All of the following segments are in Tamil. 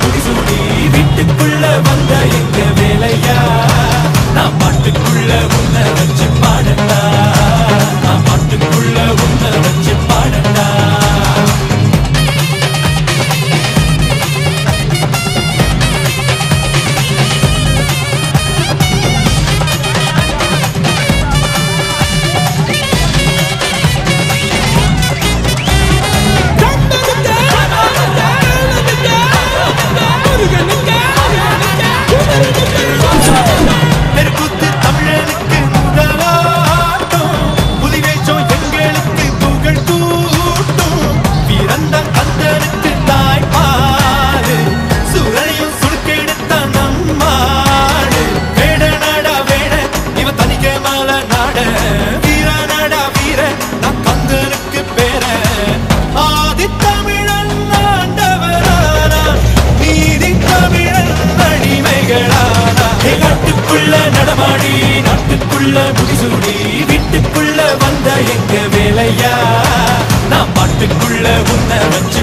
புடிசூடி வீட்டுக்குள்ள வந்த எங்க வேலையா? நாட்டுக்குள்ள நடமாடி நாட்டுக்குள்ள முடிசூடி வீட்டுக்குள்ள வந்த எங்க வேலையா? நான் பாட்டுக்குள்ள உன்னை வச்சு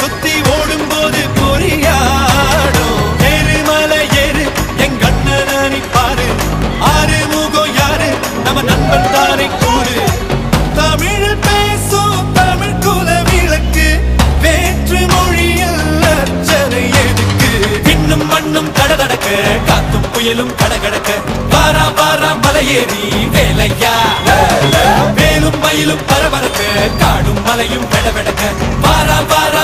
சுத்தி ஓடும் போது புரியாடும் எருமலை ஏறு எங்க அண்ணனை பாரு. ஆறு முகம் யாரு? நம்ம நண்பன் தாரை கூறு. தமிழில் பேசும் தமிழ் குல விளக்கு. வேற்று மொழியில் அர்ச்சனை எதுக்கு? விண்ணும் மண்ணும் கடகடக்க காத்தும் புயலும் கடகடக்க. வாரா வாரா மலையேறி வேலையா? வேலும் மயிலும் பரபரக்க காடும் மலையும் வெடவெடக்க. வாரா வாரா